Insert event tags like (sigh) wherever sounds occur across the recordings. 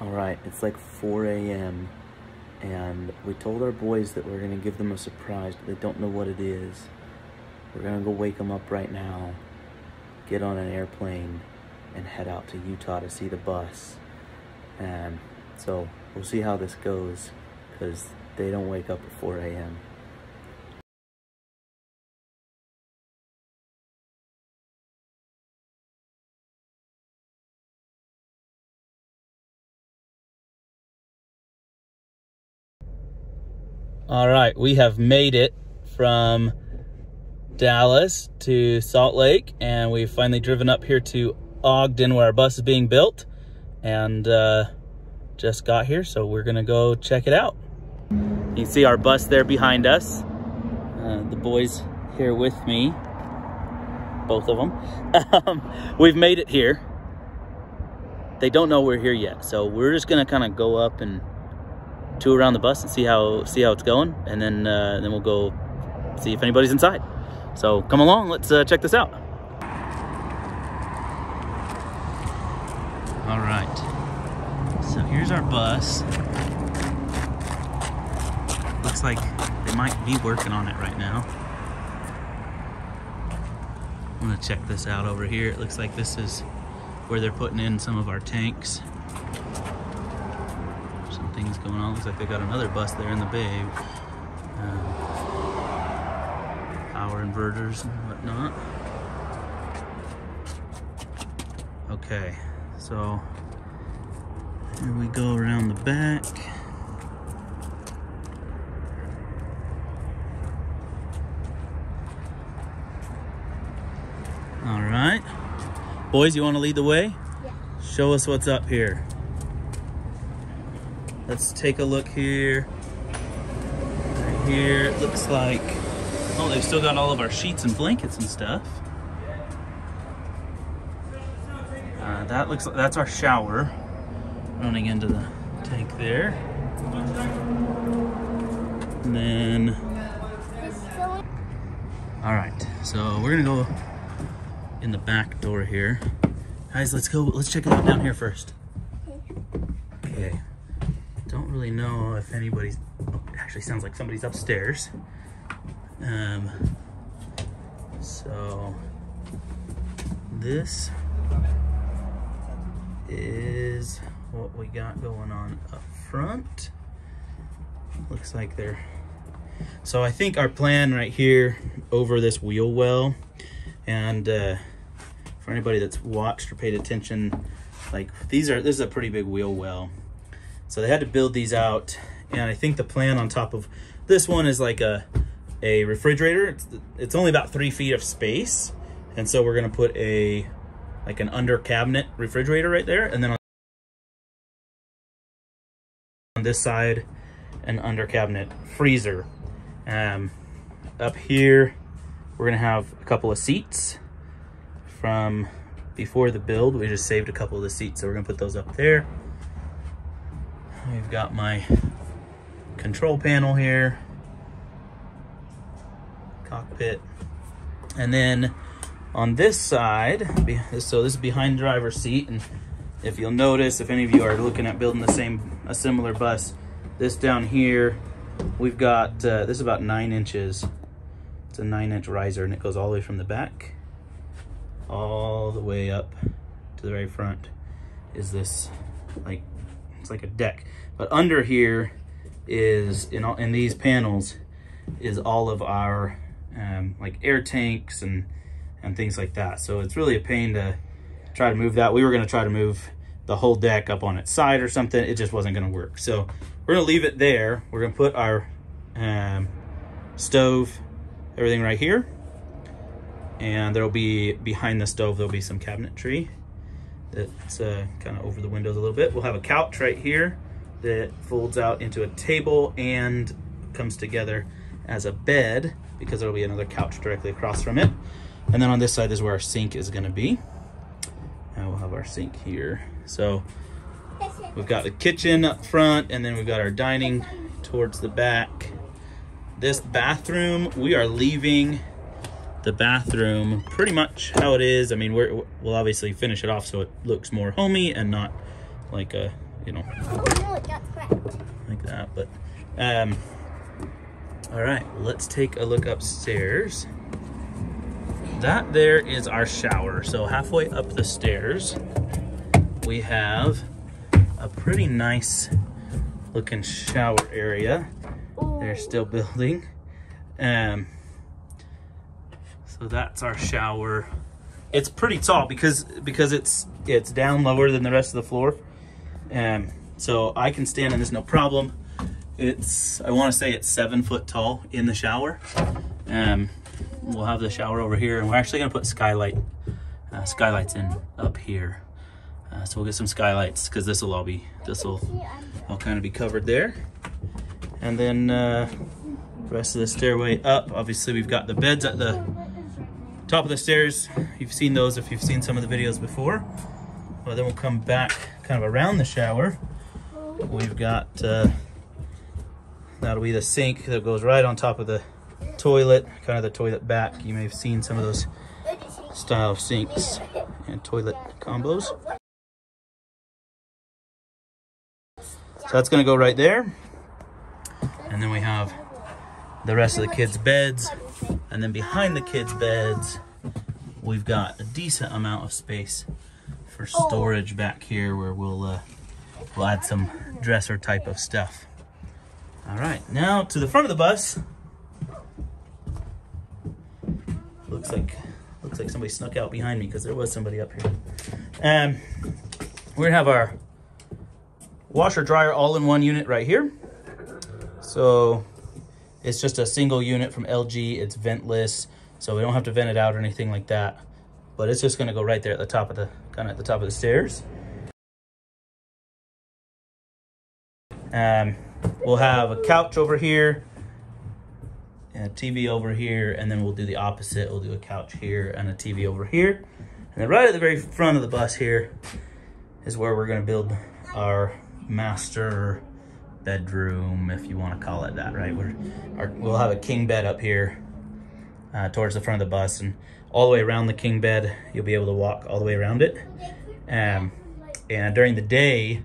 All right, it's like 4 a.m. and we told our boys that we're gonna give them a surprise, but they don't know what it is. We're gonna go wake them up right now, get on an airplane, and head out to Utah to see the bus. And so we'll see how this goes, because they don't wake up at 4 a.m. All right, we have made it from Dallas to Salt Lake, and we've finally driven up here to Ogden where our bus is being built, and uh, just got here, so we're gonna go check it out. You can see our bus there behind us. Uh, the boys here with me, both of them. Um, (laughs) we've made it here. They don't know we're here yet, so we're just gonna kind of go up and tour around the bus and see how see how it's going, and then uh, then we'll go see if anybody's inside. So come along, let's uh, check this out. All right, so here's our bus. Looks like they might be working on it right now. I'm gonna check this out over here. It looks like this is where they're putting in some of our tanks things going on. Looks like they got another bus there in the bay. Um, power inverters and whatnot. Okay, so here we go around the back. All right. Boys, you want to lead the way? Yeah. Show us what's up here. Let's take a look here. Right here, it looks like, oh, they've still got all of our sheets and blankets and stuff. Uh, that looks like, that's our shower running into the tank there. And then, all right, so we're gonna go in the back door here. Guys, let's go, let's check it out down here first. Don't really know if anybody's, oh, actually sounds like somebody's upstairs. Um, so this is what we got going on up front. Looks like they're, so I think our plan right here over this wheel well and uh, for anybody that's watched or paid attention, like these are, this is a pretty big wheel well. So they had to build these out, and I think the plan on top of this one is like a a refrigerator. It's, it's only about three feet of space, and so we're gonna put a like an under cabinet refrigerator right there, and then on this side, an under cabinet freezer. Um, up here, we're gonna have a couple of seats from before the build. We just saved a couple of the seats, so we're gonna put those up there. We've got my control panel here, cockpit, and then on this side, so this is behind driver's seat, and if you'll notice, if any of you are looking at building the same, a similar bus, this down here, we've got, uh, this is about nine inches. It's a nine inch riser and it goes all the way from the back, all the way up to the very front is this like it's like a deck. But under here is, in, all, in these panels, is all of our um, like air tanks and, and things like that. So it's really a pain to try to move that. We were gonna try to move the whole deck up on its side or something. It just wasn't gonna work. So we're gonna leave it there. We're gonna put our um, stove, everything right here. And there'll be, behind the stove, there'll be some cabinetry that's uh, kind of over the windows a little bit. We'll have a couch right here that folds out into a table and comes together as a bed because there'll be another couch directly across from it. And then on this side is where our sink is gonna be. And we'll have our sink here. So we've got the kitchen up front and then we've got our dining towards the back. This bathroom, we are leaving the bathroom pretty much how it is. I mean, we're, we'll obviously finish it off so it looks more homey and not like a, you know, Oh no, like that. But, um, all right, let's take a look upstairs. That there is our shower. So halfway up the stairs, we have a pretty nice looking shower area. They're still building. Um, so that's our shower. It's pretty tall because because it's it's down lower than the rest of the floor. Um, so I can stand in this no problem. It's I want to say it's seven foot tall in the shower. Um, we'll have the shower over here, and we're actually gonna put skylight uh, skylights in up here. Uh, so we'll get some skylights because this will all be this will all kind of be covered there. And then uh, rest of the stairway up. Obviously, we've got the beds at the top of the stairs. You've seen those if you've seen some of the videos before. Well, then we'll come back kind of around the shower. We've got, uh, that'll be the sink that goes right on top of the toilet, kind of the toilet back. You may have seen some of those style sinks and toilet combos. So that's gonna go right there. And then we have the rest of the kids' beds. And then behind the kids' beds, we've got a decent amount of space for storage back here where we'll uh, we'll add some dresser type of stuff. All right, now to the front of the bus. Looks like looks like somebody snuck out behind me because there was somebody up here. Um, we're gonna have our washer dryer all in one unit right here. So it's just a single unit from LG. It's ventless, so we don't have to vent it out or anything like that. But it's just gonna go right there at the top of the, kind of at the top of the stairs. Um, we'll have a couch over here, and a TV over here, and then we'll do the opposite. We'll do a couch here and a TV over here. And then right at the very front of the bus here is where we're gonna build our master bedroom, if you want to call it that, right? We're, our, we'll have a king bed up here uh, towards the front of the bus, and all the way around the king bed, you'll be able to walk all the way around it. Um, and during the day,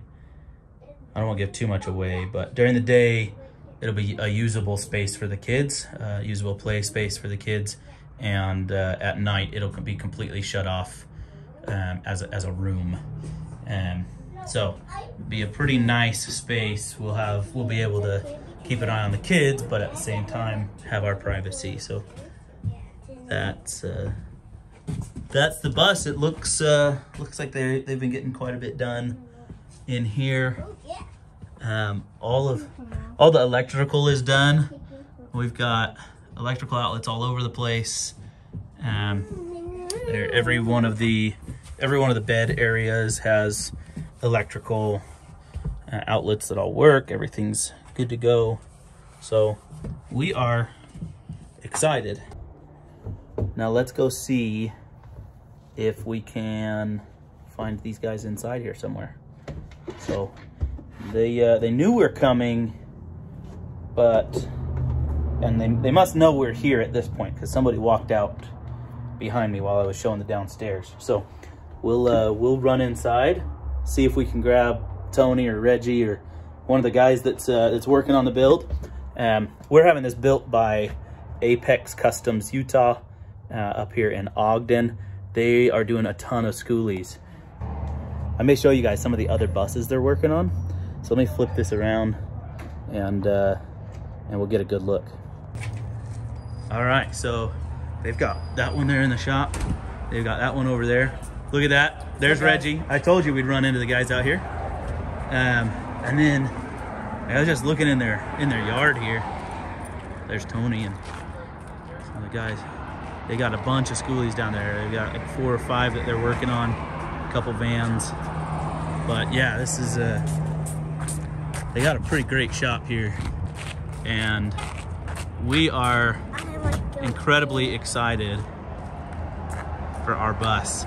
I don't want to give too much away, but during the day, it'll be a usable space for the kids, uh, usable play space for the kids, and uh, at night, it'll be completely shut off um, as, a, as a room. Um, so be a pretty nice space. We'll have we'll be able to keep an eye on the kids, but at the same time have our privacy. So that's uh, that's the bus. It looks uh, looks like they they've been getting quite a bit done in here. Um, all of all the electrical is done. We've got electrical outlets all over the place. Um, every one of the every one of the bed areas has electrical outlets that all work. Everything's good to go. So we are excited. Now let's go see if we can find these guys inside here somewhere. So they uh, they knew we are coming, but and they they must know we're here at this point because somebody walked out behind me while I was showing the downstairs. So we'll uh, we'll run inside see if we can grab Tony or Reggie or one of the guys that's uh, that's working on the build. Um, we're having this built by Apex Customs Utah uh, up here in Ogden. They are doing a ton of schoolies. I may show you guys some of the other buses they're working on. So let me flip this around and uh, and we'll get a good look. All right, so they've got that one there in the shop. They've got that one over there. Look at that. There's okay. Reggie. I told you we'd run into the guys out here. Um, and then I was just looking in their in their yard here. There's Tony and some of the guys. They got a bunch of schoolies down there. They've got like four or five that they're working on, a couple vans. But yeah, this is a, they got a pretty great shop here. And we are incredibly excited for our bus.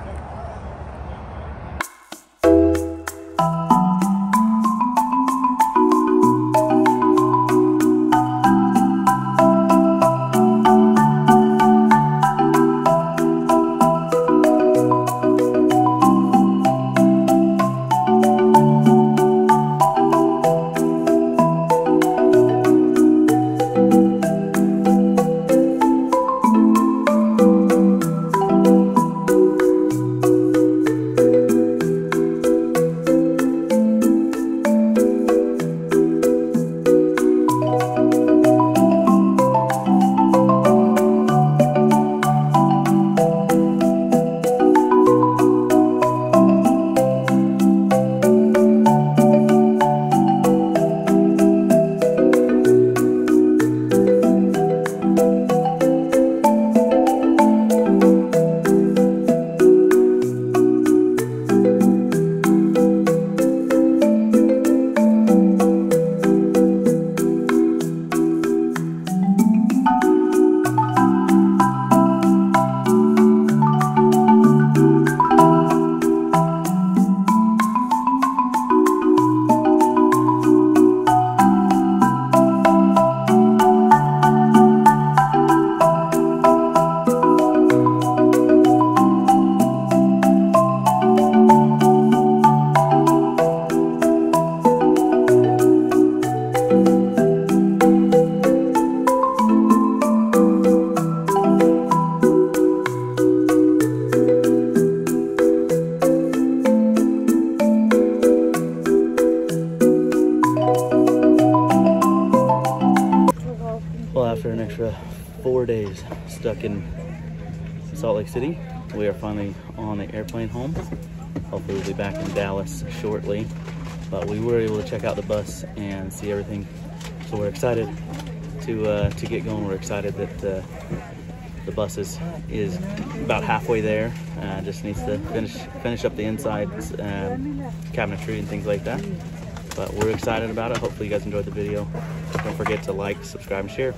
Four days stuck in Salt Lake City. We are finally on the airplane home. Hopefully we'll be back in Dallas shortly. But we were able to check out the bus and see everything. So we're excited to uh, to get going. We're excited that uh, the bus is, is about halfway there. Uh, just needs to finish finish up the inside um, cabinetry and things like that. But we're excited about it. Hopefully you guys enjoyed the video. Don't forget to like, subscribe, and share.